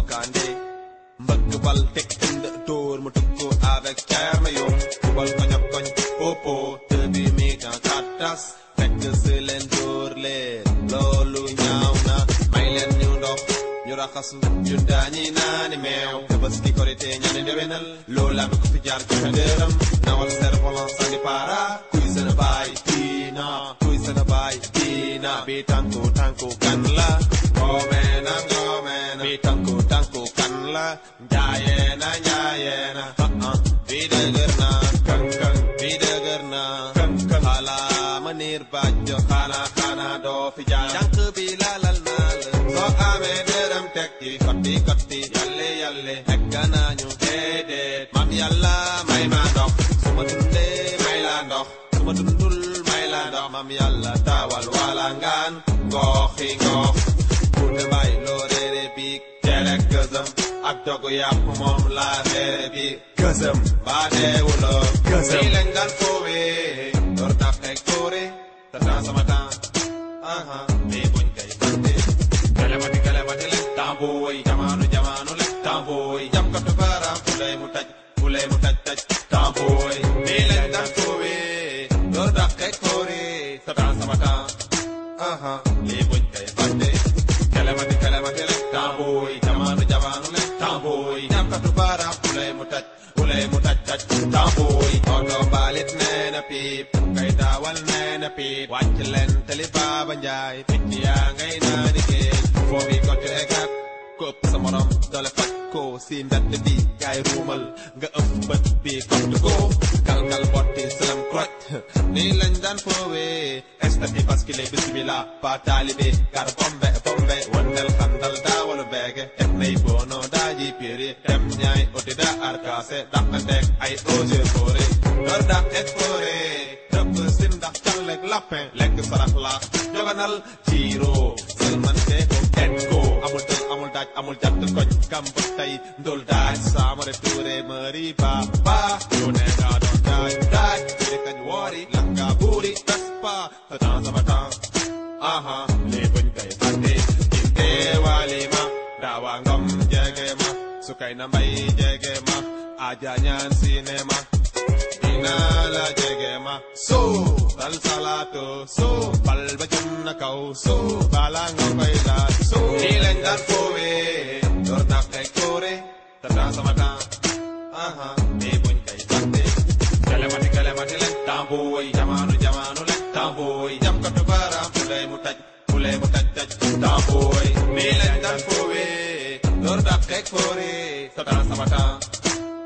kookande mbëgg bal teg tënd dóor mu tukku avec ferme yoon bal ko ñap koñ popo tëbi mi kan kattas fekk si leen dóor leen loolu ñaaw na may leen ñu ndox ñu raxasu ñu daañi naani meew tabaski korite ñaani ndewenal loola mi ko fi jaar joxe ndërëm nawal ser volant sani para kuy seen baay diina kuy seen baay diina bi tanko tanko kan la ngoomena bi tanko tanko kan la njaayeena njaayeena ah bi dëgër na kan kan bi dëgër na. Kan kan xalaa ma niir bàjjo xanaa xanaa doo fi jaar jànq bi laalal naa la soo amee dërëm teg ci kotti kotti yalle yalle. Egg nañu déedéet mam yàlla may ma ndox su ma dundee may la ndox su ma dundul may la ndox mam yàlla taawal wala ngaan ngooxi ngoox Kunde bay loo reere biig cere gësëm ak dogu yàpp moom laa reere bi gësëm baa deewuloo gësëm nii lañ daan foowee door daf tóore ta temps sama temps aha mais buñ kay fàtte kelemati kelemati le tambooy jamaanu jamaanu le tambooy jam katu baaraam fu lay mu taj fu lay mu taj taj tambooy nii lañ daan foowee door daf ek tóore ta temps sama temps aha lii buñ kay fàtte kelemati kelemati le tambooy na piip wàcc leen tali baaba njaay picc yaa ngay naani géej foofi ko ci egat ko ëpp sa morom dole faj ko si mbedd bi gaay ruumal nga ëpp bët bi kott ko kalkal botti sëlam kroj nii lañ daan foowee estati baskile bismillah pa taalibe gar bombe bombe wandel xandal daawalu beege et nay bono daaji piri dem ñaay oti da arkase daqandeek ay oje foore dor da et lapin lekk sarax la joganal jiiro sëlmante et ko amul tël amul daaj amul jatt koñ kamb tey ndol daaj. Saamare tuure mari ba ba. Yu ne nga doon daaj daaj. De kañ woori lakka buuri tas pa. Sama aha lii buñ koy fàtte inte waali ma. Daawa ngom jege ma. Sukay na mbay jege ma. Aja ñaan sinema dina la jege ma so tal salato. So bal ba jëm na kaw so bala nga koy so nii lañ daan foowee door na kay koore ta temps sama temps aha lii buñ koy fàtte kelemati kelemati len tambooy jamaanu jamaanu len tambooy jam katu baaraam fu lay mu taj fu lay mu taj taj tambooy nii lañ daan foowee door na kay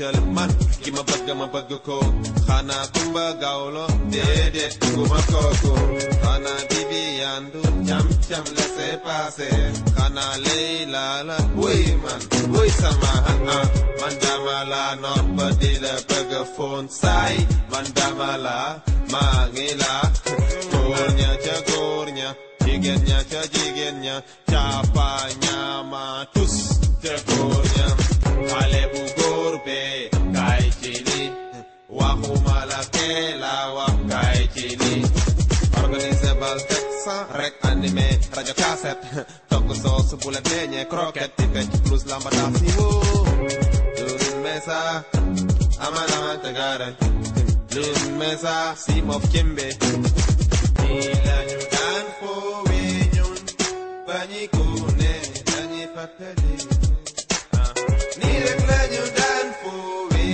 ci liital man ki ma bëgg ko xanaa kumba gawlo déedéet ku ma kooku xanaa bibi yandu cam cam laissez passer xanaa Leyla la wuy man wuy sama ah man la nopp di la bëgg foon saay man dama la maa ngi la góor jigéen ña ca jigéen ña rek animé rajo cassette togg soos bu la deeñee croquette plus lamba daa si woo lun mesa aman aman tagara lun mesa si mof cembe nii lañu daan foowe ñun bañi ku ne dañuy fàttali nii rek lañu daan foowe